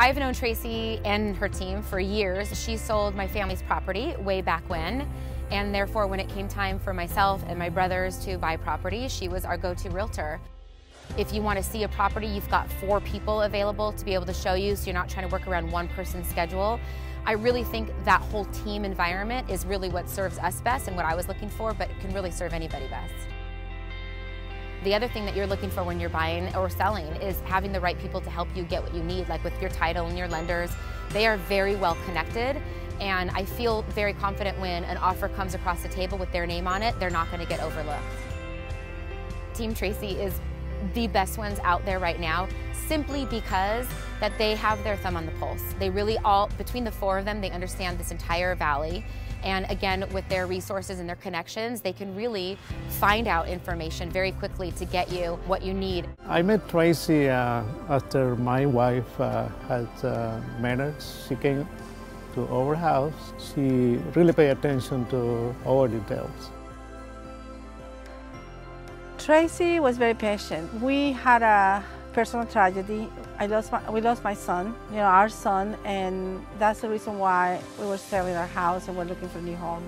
I've known Tracy and her team for years. She sold my family's property way back when, and therefore when it came time for myself and my brothers to buy property, she was our go-to realtor. If you want to see a property, you've got four people available to be able to show you, so you're not trying to work around one person's schedule. I really think that whole team environment is really what serves us best and what I was looking for, but can really serve anybody best. The other thing that you're looking for when you're buying or selling is having the right people to help you get what you need, like with your title and your lenders. They are very well connected, and I feel very confident when an offer comes across the table with their name on it, they're not going to get overlooked. Team Tracy is the best ones out there right now simply because that they have their thumb on the pulse. They really all, between the four of them, they understand this entire valley. And again, with their resources and their connections, they can really find out information very quickly to get you what you need. I met Tracy uh, after my wife uh, had uh. She came to our house. She really paid attention to our details. Tracy was very patient. We had a personal tragedy. I lost my, we lost my son, you know, our son, and that's the reason why we were selling our house and we're looking for a new home.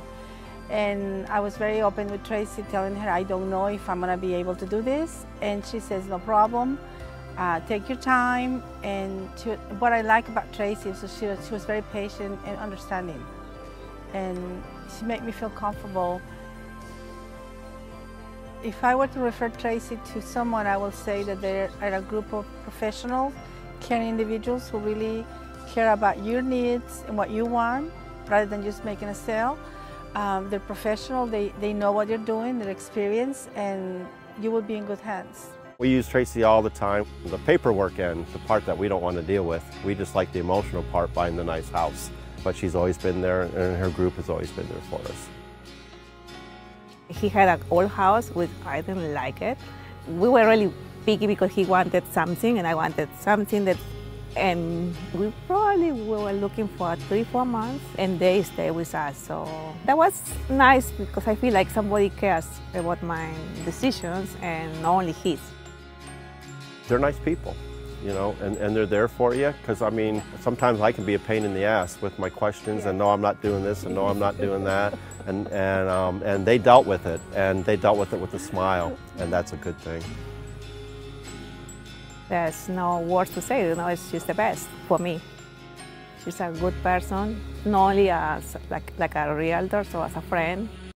And I was very open with Tracy, telling her, I don't know if I'm gonna be able to do this. And she says, no problem, uh, take your time. And what I like about Tracy is she she was very patient and understanding. And she made me feel comfortable if I were to refer Tracy to someone, I will say that they are a group of professionals, caring individuals who really care about your needs and what you want, rather than just making a sale. Um, they're professional, they, they know what they're doing, they're experienced, and you will be in good hands. We use Tracy all the time. The paperwork end, the part that we don't want to deal with. We just like the emotional part, buying the nice house. But she's always been there, and her group has always been there for us. He had an old house, which I didn't like it. We were really picky because he wanted something and I wanted something that, and we probably we were looking for three, four months and they stayed with us. So that was nice because I feel like somebody cares about my decisions and not only his. They're nice people you know, and, and they're there for you. Because, I mean, sometimes I can be a pain in the ass with my questions and no, I'm not doing this and no, I'm not doing that. And, and, um, and they dealt with it, and they dealt with it with a smile, and that's a good thing. There's no words to say, you know, she's the best for me. She's a good person, not only as like, like a realtor, so as a friend.